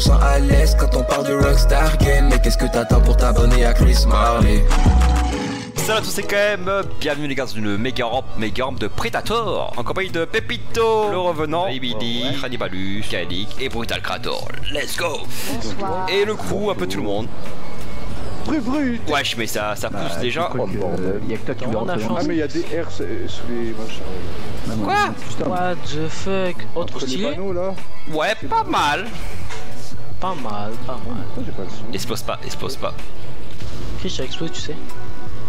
me sens à l'aise quand on parle de Rockstar Game. Mais qu'est-ce que t'attends pour t'abonner à Chris Marley? Salut à tous, c'est quand même bienvenue les gars dans une méga rampe, méga rampe de Predator en compagnie de Pepito, le revenant, Ebidi, Hannibalus, Kaelik et Brutal Krator. Let's go Bonsoir. Et le crew, un peu tout le monde. Brut, brut Wesh, mais ça, ça pousse Bah, déjà. Il y a que toi qui veux a rentrer chance. Ah mais il y a des R sous les machins. Quoi? What the fuck? Oh, panneaux là. Ouais, pas mal. Pas mal, pas mal. Pourquoi j'ai pas le son Explose pas, explose pas. Chris, j'ai explosé, tu sais.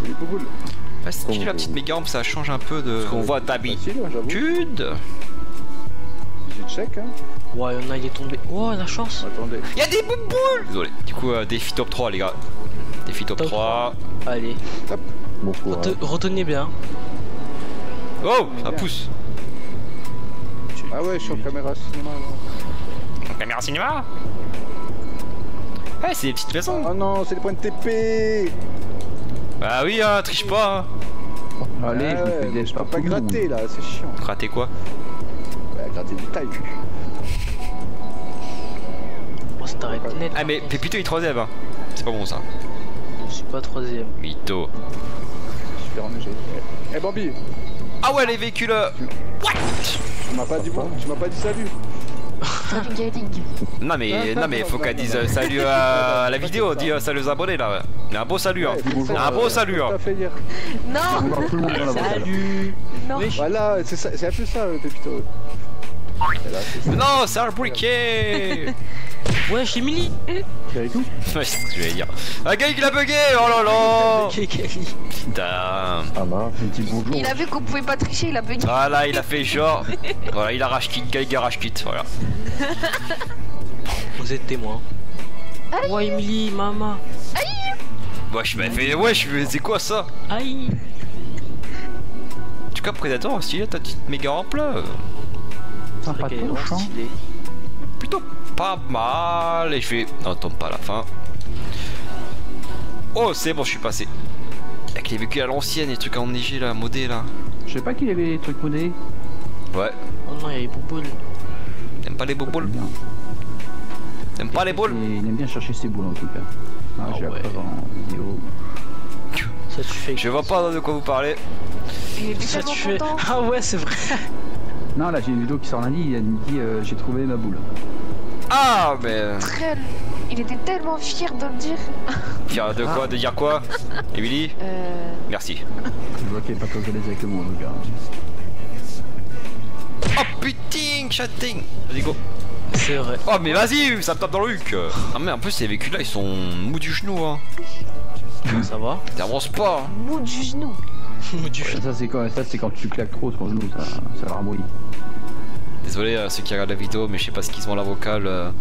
Il est pas cool. Ouais, c'est stylé, la petite méga rampe, ça change un peu de ce qu'on voit Facile, hein, d'habitude. J'ai check hein. Ouais, y'en a, il est tombé. Oh, la chance Attendez. Y'a des bouboules Désolé. Du coup, euh, défi top 3 les gars. Défi top Top 3. Allez, Bon courage. Rete- retenez bien. Oh, ça pousse. Ah ouais, je suis en caméra cinéma là. Caméra cinéma? Ouais, c'est des petites maisons. Oh non, c'est les points de TP Bah oui, hein, triche pas. Hein. Allez, Ah je me ouais, fais des Je peux pas gratter là, c'est chiant. Raté quoi? Ouais, gratter du taille. On s'est arrêté net. Ah par mais. Pépito il est troisième. Hein. C'est pas bon ça. Je suis pas troisième. Mytho. Super enneigé. Eh Bambi, Ah ouais les véhicules. euh, What tu m'as pas dit bon, tu m'as pas dit salut. Non mais non mais faut qu'elle dise euh, salut à la vidéo, dis euh, salut aux abonnés là. un beau salut hein. Un beau euh, salut hein. Non, Salut non. Voilà, c'est ça, c'est un peu ça, Pépito. Non, c'est un briquet Wesh, Emily C'est tout Ouais, c'est ce que je vais dire. Un gars il a bugué Oh là là. Putain Ah bah, un petit bonjour. Il a vu qu'on pouvait pas tricher, il a bugué. Ah là il a fait genre. Voilà, il a rage quitte, gars il a rage quitte, voilà. Vous êtes témoin. Ouais, Emily, maman. Wesh, bah fait. Wesh, mais c'est quoi ça? Aïe En tout cas, Predator aussi, là, ta petite méga rampe là. Sympa qu'elle est touche, vraiment hein. plutôt pas mal. Et je vais. Non, tombe pas à la fin. Oh, c'est bon, je suis passé. Avec les véhicules à l'ancienne, les trucs enneigés là, modés là. Je sais pas qu'il avait des trucs modés. Ouais. Oh non, il y a les bouboules. T'aimes pas les boboules Bien. T'aimes pas les boules? il aime bien chercher ses boules en tout cas. Ah, Ah j'ai la ouais. preuve en vidéo. Ça tu fais. Je vois pas de quoi vous parlez. Il Ça tu fais. Ah ouais, c'est vrai. Non, là j'ai une vidéo qui sort lundi, il me dit euh, j'ai trouvé ma boule. Ah, mais. Très... Il était tellement fier de le dire. Dire de quoi De dire quoi Emily Euh... Merci. Je vois qu'elle est pas l'aise avec le cas. Oh putain, chatting Vas-y, go. C'est vrai. Oh, mais vas-y, ça me tape dans le huc. Ah, mais en plus, ces véhicules là, ils sont mous du genou, hein. Ça va? T'avances pas. hein. Mou du genou. Du Ouais, ça c'est quand, tu claques trop ton genou, ça, ça le ramollit. Désolé à ceux qui regardent la vidéo, mais je sais pas ce qu'ils ont à la vocale. euh,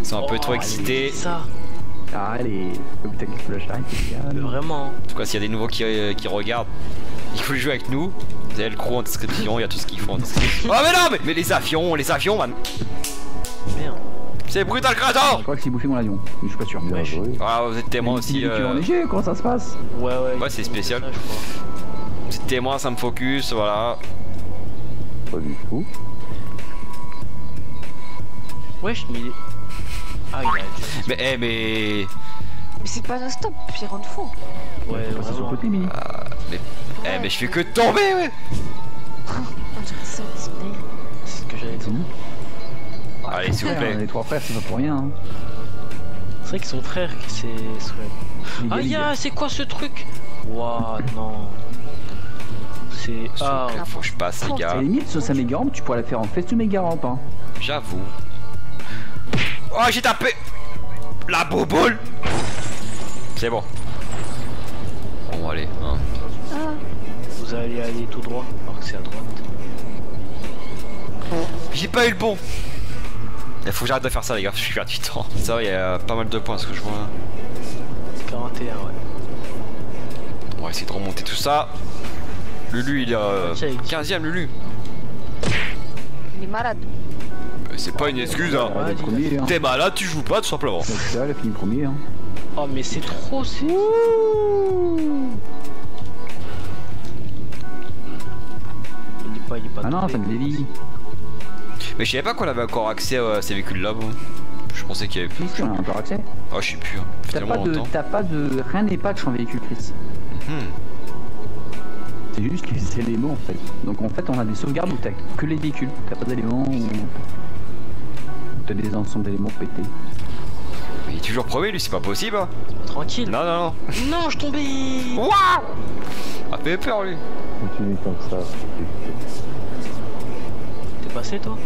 Ils sont un peu Oh, trop allez, excités. Ça, Ah, light, mais vraiment. En tout cas, s'il y a des nouveaux qui, euh, qui regardent, il faut jouer avec nous. Vous avez le crew en description, il y a tout ce qu'il faut en description. Oh, mais non, mais, mais les avions, les avions, man. Merde. C'est brutal Je Krator crois que c'est bouffé mon avion, mais je suis pas sûr. Wesh. Ah, vous êtes témoin aussi. Tu euh, enneigé, comment ça se passe Ouais, ouais. Ouais, c'est spécial. Je. Vous êtes témoin, ça me focus, voilà. Pas du tout. Wesh, mais il est. Ah, il a. Mais, eh, mais. Mais c'est pas un stop, pire de fond. Ouais, C'est sur le vraiment. côté, Mini. Ah, mais, eh, mais je fais que tomber, ouais. C'est. C'est ce que j'allais dire. Allez, s'il vous plaît. Les trois frères, c'est pas pour rien. Hein. C'est vrai que son frère, c'est. Ah, ya, c'est quoi ce truc? Waouh, non. C'est. Ah, faut que je passe, les gars. la limite, sur sa méga rampe, tu pourrais la faire en face to méga rampe. Hein. J'avoue. Oh, j'ai tapé La boboule C'est bon. Bon, allez. Hein. vous allez aller tout droit, alors que c'est à droite. J'ai pas eu le bon. Il faut que j'arrête de faire ça, les gars. Je suis perdu du temps. Ça va, il y a pas mal de points, ce que je vois. 41, ouais. On va essayer de remonter tout ça. Lulu, il est euh, Tiens, il- 15ème, Lulu. Il est malade. Euh, C'est pas une excuse, hein. Hein. T'es malade, tu joues pas, tout simplement. C'est ça, elle a fini premier. Hein. Oh, mais c'est trop, c'est. Il est pas, il est pas Ah non, ça me dévie. Mais je savais pas qu'on avait encore accès à ces véhicules là. bon. Je pensais qu'il y avait plus. Si, si, on a encore accès. Oh, je sais plus. hein. T'as pas de, pas de, rien n'est patch en véhicule, Chris. Hmm. C'est juste les éléments en fait. Donc en fait, on a des sauvegardes où t'as que les véhicules. T'as pas d'éléments ou des ensembles d'éléments pétés. Mais il est toujours premier, lui, c'est pas possible. hein. Tranquille. Non, non, non. Non, je tombais. Waouh Ah, fait peur, lui. Continue comme ça. T'es passé toi?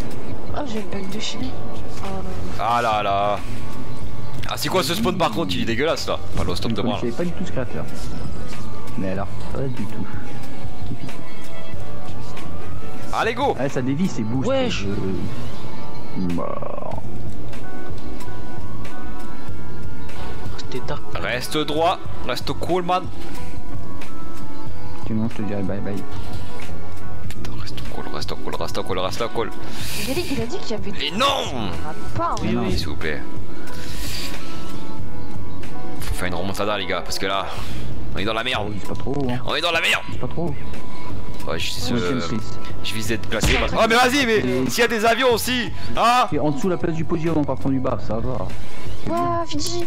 Oh, j'ai une bague de chili. Oh là Ah là là. Ah, c'est quoi ce spawn par contre? Il est dégueulasse là. Pas le stop Je de là. connaissais pas du tout ce créateur. Mais alors, pas du tout. Allez, go Ouais, ça dévie, c'est boost. Wesh. je- Mort. C'était dark. Reste droit, reste cool, man. Sinon, je te dirais bye bye. Putain, reste cool, reste cool, reste cool, reste cool. Il a dit, il a dit qu'il y avait des. Mais non Ah, pas, Oui, hein. oui, s'il vous plaît. Faut faire une remontada, les gars, parce que là, on est dans la merde. Pas trop, hein. On est dans la merde. C'est pas trop. Ouais, je, Cinquième euh, Chris. je vise d'être placé. Oh, mais vas-y, mais s'il y a des avions aussi, hein Et en dessous la place du podium en partant du bas, ça va. Ouah, Fiji.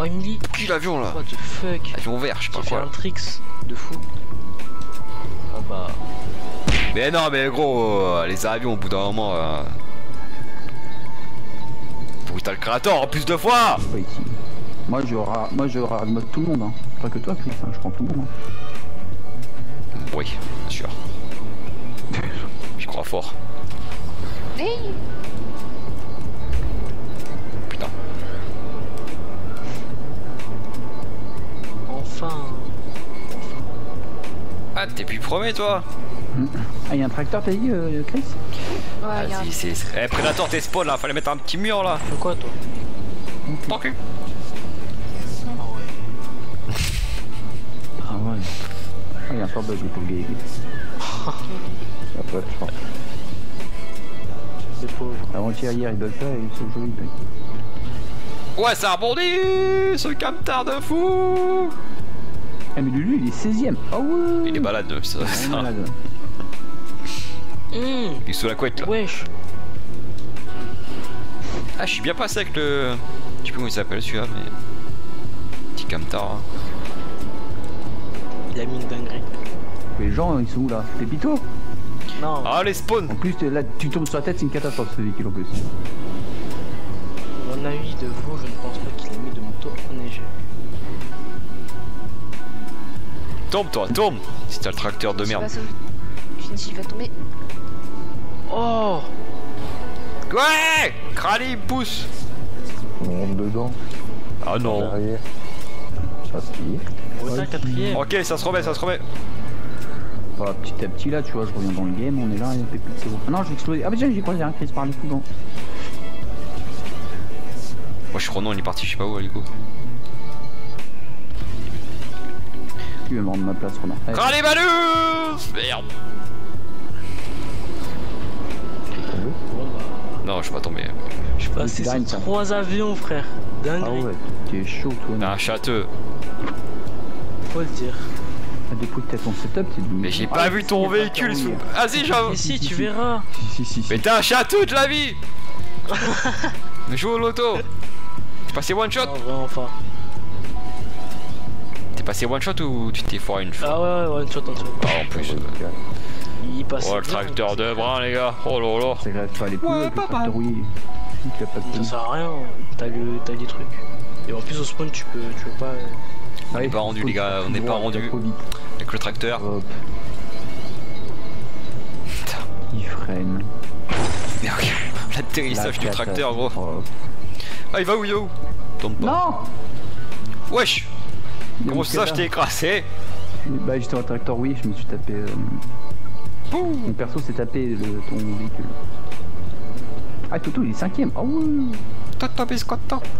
Oh, Emily. Qui l'avion là What the fuck Avion vert, je sais pas quoi. un tricks de fou. Ah bah. Mais non, mais gros, euh, les avions au bout d'un moment. Euh... Brutal Creator en plus de fois Pas ici. Moi je ra... moi je mode tout le monde, hein. Pas que toi Chris, hein. je prends tout le monde. hein. Oui, bien sûr. Je crois fort. Hey Putain. Enfin. Ah, t'es plus premier toi Ah y'a un tracteur t'as dit euh, Chris Ouais, il y a un. Vas-y, c'est. Eh, Predator, t'es spawn là, fallait mettre un petit mur là. Fais quoi toi Tranquille. Ah Ah fort bug pour le gay. Y'a pas de chance. Les pauvres. Avant-hier hier il bug pas et c'est il bug. Ouais, ça rebondit Ce camtar de fou Ah mais Lulu il est 16ème. Ah ouais Il est balade, ça. Il est ça. malade. Hum. Il est sous la couette là. Wesh. Ah, je suis bien passé avec le. Je sais plus comment il s'appelle celui-là, mais. Petit camtar. hein. Il a mis une dinguerie. Les gens ils sont où là? Pépito Non. Ah, les spawns En plus là tu tombes sur la tête c'est une catastrophe ce véhicule en plus. Mon avis de vous, je ne pense pas qu'il ait mis de moto enneigé. Tombe toi, tombe Si t'as le tracteur de Je sais merde. pas si- Fiji va tomber. Oh Ouais Crali, il pousse On monte dedans. Ah non Derrière. Ça quatrième. Ok, ça se remet, ça se remet. Bah, petit à petit là tu vois je reviens dans le game, on est là et Pépito. Ah non j'ai explosé. Ah bah tiens j'ai croisé un Chris par les coups. Moi je suis Renan, il est parti, je sais pas où, Alico. Tu vas me rendre ma place. Allez. Crali Balus Merde bah. Non, je suis pas tombé. Je suis passé C'est sur dingue, trois avions, frère. Ah Dinguerie. ouais, t'es chaud toi. Un châteux. Faut le dire. Ah, depuis que t'as ton setup, c'est du. Mais j'ai Ah, pas vu si, ton véhicule sous. rouille. Ah si, j'avoue Mais si, si, tu si. verras. Si, si, si. si. Mais t'es un château de la vie Mais joue au loto T'es passé one shot Non, vraiment pas. T'es passé one shot ou tu t'es foiré une fois Ah ouais, ouais, one shot, one shot. Ah en plus. Il passe. Oh le tracteur de brin les gars Oh là grève pas les couilles Ouais, papa. Ça sert à rien, t'as le- t'as des trucs. Et en plus au spawn tu peux, tu peux pas. On n'est pas rendu les gars, on n'est pas rendu avec le tracteur. Il freine. L'atterrissage du tracteur gros. Ah il va où yo? Tombe pas. Non Wesh Comment ça je t'ai écrasé? Bah j'étais en tracteur rouillé, je me suis tapé. euh, Mon perso s'est tapé le, ton véhicule. Ah Toto il est cinquième. Ah ouais Tata biscotta Allez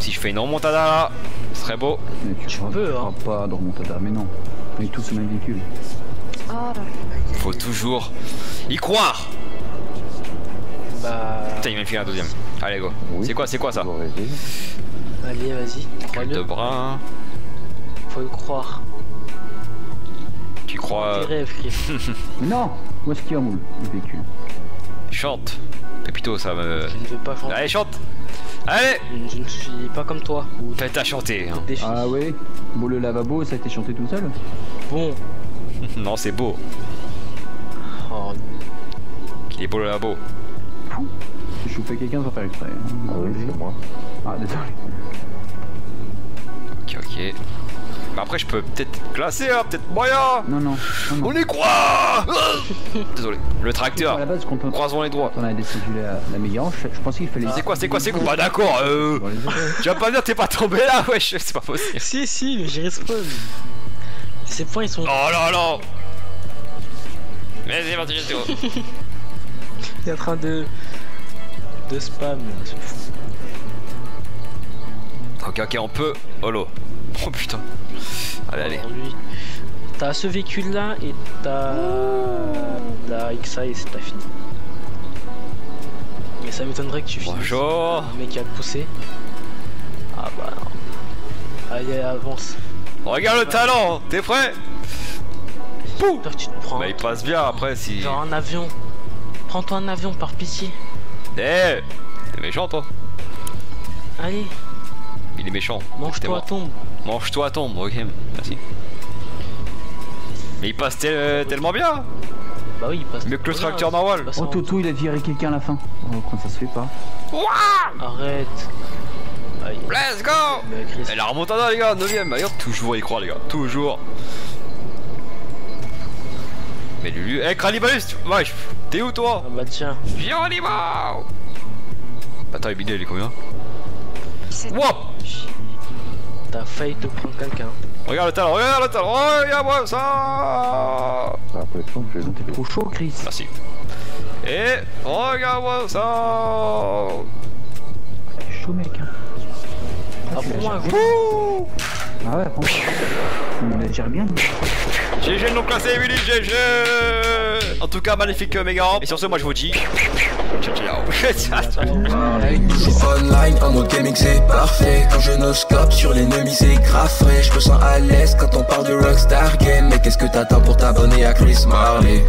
Si je fais une remontada là, ce serait beau. Mais tu, peux, hein. pas de remontada, mais non. On est tous le même véhicule. Oh là. Faut toujours y croire Bah. Putain il m'a fait un deuxième. Allez go. Oui. C'est quoi c'est quoi ça. Allez, vas-y. De Crois-le. brin. Faut y croire. Tu crois. Rêves. Mais non Où est-ce qu'il y a moule, le véhicule Chante. Pépito, ça me. Je ne veux pas chanter. Allez, chante Allez Je ne suis pas comme toi. Faites à chanter. hein. Ah ouais Bon, le lavabo, ça a été chanté tout seul Bon. non, c'est beau. Oh, Il est beau le labo. Je chopé quelqu'un sans faire exprès. Ah oui, c'est moi. Ah, désolé. Ok, ok. Mais après, je peux peut-être classer, hein, peut-être moyen Non, non. non, non. On y croit Désolé. Le À tracteur. la base, on, Croisons les quand on a descendu la, la méga je, je pensais qu'il fallait. C'est quoi, c'est quoi, c'est quoi Bah d'accord, euh... Tu vas pas dire t'es pas tombé là Wesh, c'est pas possible. Si, si, mais j'ai respawn. Ces points ils sont. Oh là là Vas-y, vas-y, vas-y. Il est en train de. de spam. là, c'est fou. Ok, ok, on peut. Holo. Oh putain. Allez, allez. T'as ce véhicule là et t'as. la XA et c'est t'as fini. Mais ça m'étonnerait que tu finisses. Bonjour. Le mec qui a poussé. Ah bah non. Allez, avance. Regarde le talent, t'es prêt? Pouh que tu te prends. Bah il passe bien après si... Genre un avion. Prends-toi un avion par pitié. Eh T'es méchant toi Allez, Il est méchant. T'es mange-toi tombe. Mange-toi à tombe, ok, merci. Mais il passe tel- tellement bien Bah oui, il passe. Mieux que le tracteur c'est normal. Oh, Toto, il a viré quelqu'un à la fin. Oh, quand ça se fait pas. Arrête. Aïe. Let's go Et la remontada les gars, 9ème, allez hop, toujours y croire les gars, toujours Mais Lulu, eh Cranibalus, tu- wesh, t'es où toi Ah bah tiens. Viens Attends, elle est combien Wow T'as failli te prendre quelqu'un. Regarde le talent, regarde le talent, regarde-moi ça l'impression que je T'es trop chaud, Chris. Merci. Et regarde-moi ça T'es chaud, mec. hein. Ah pour moi, Ah ouais. Il la gère bien. GG le non classé Emily, GG En tout cas, magnifique euh, méga. Et sur ce, moi je vous dis... Ciao ciao. Toujours online, en mode gaming c'est parfait. Quand je noscope sur l'ennemi c'est grave frais. Je me sens à l'aise quand on parle de Rockstar Game. Mais qu'est-ce que t'attends pour t'abonner à Chris Marley?